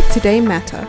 today matter.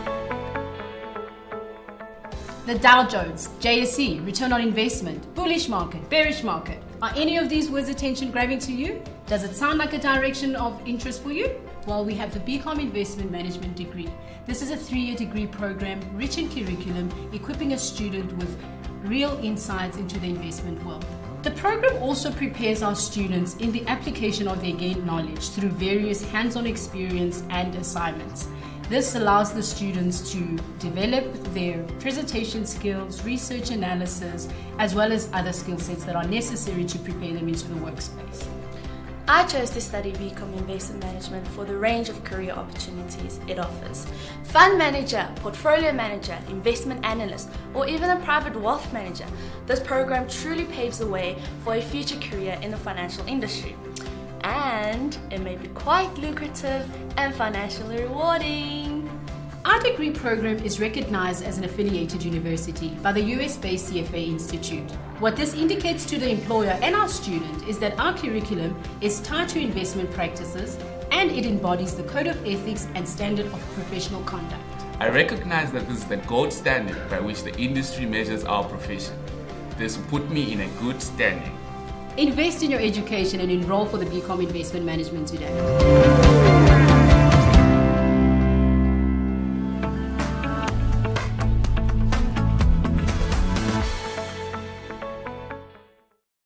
The Dow Jones, JSE, return on investment, bullish market, bearish market. Are any of these words attention grabbing to you? Does it sound like a direction of interest for you? Well, we have the BCom Investment Management degree. This is a three year degree program rich in curriculum, equipping a student with real insights into the investment world. The program also prepares our students in the application of their gained knowledge through various hands on experience and assignments. This allows the students to develop their presentation skills, research analysis, as well as other skill sets that are necessary to prepare them into the workspace. I chose to study BCom Investment Management for the range of career opportunities it offers. Fund manager, portfolio manager, investment analyst, or even a private wealth manager, this program truly paves the way for a future career in the financial industry and it may be quite lucrative and financially rewarding. Our degree program is recognized as an affiliated university by the US based CFA Institute. What this indicates to the employer and our student is that our curriculum is tied to investment practices and it embodies the code of ethics and standard of professional conduct. I recognize that this is the gold standard by which the industry measures our profession. This will put me in a good standing. Invest in your education and enroll for the BCom Investment Management today.